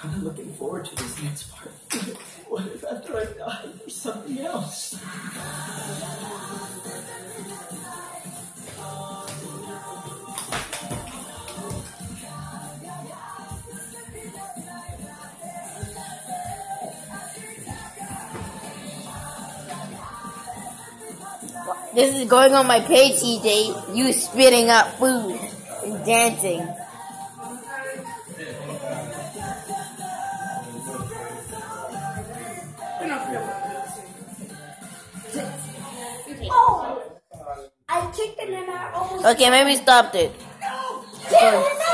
I'm looking forward to this next part. What if after I die, there's something else? This is going on my page, CJ. You spitting up food and dancing. Oh, I kicked him and I almost. Okay, maybe stopped it. It,